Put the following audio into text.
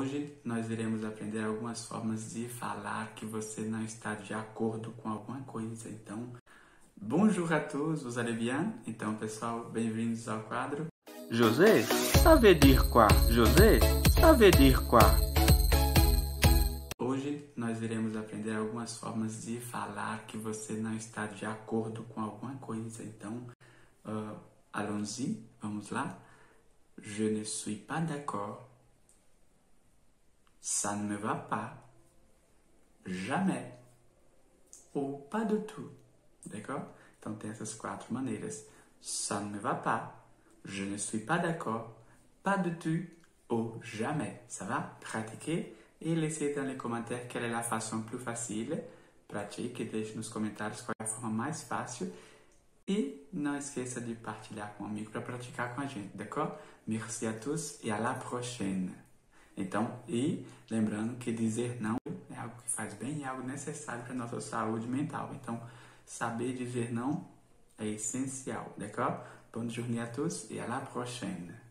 Hoje nós iremos aprender algumas formas de falar que você não está de acordo com alguma coisa. Então, bonjour à tous, vous allez bien? Então, pessoal, bem-vindos ao quadro. José, veut dire quoi? José, veut dire quoi? Hoje nós iremos aprender algumas formas de falar que você não está de acordo com alguma coisa. Então, uh, allons-y, vamos lá. Je ne suis pas d'accord. Ça ne va pas. Jamais. Ou pas du tout. D'accord? Então tem essas quatro maneiras. Ça ne va pas. Je ne suis pas d'accord. Pas du tout ou jamais. Ça va? Pratiquez et laissez dans les commentaires quelle est la façon plus facile. Pratique e deixe nos comentários qual é a forma mais fácil. E não esqueça de partilhar com um amigo para praticar com a gente, d'accord? Merci à tous et à la prochaine. Então, e lembrando que dizer não é algo que faz bem e é algo necessário para a nossa saúde mental. Então, saber dizer não é essencial, d'accord? Bonne journée à tous et à la prochaine.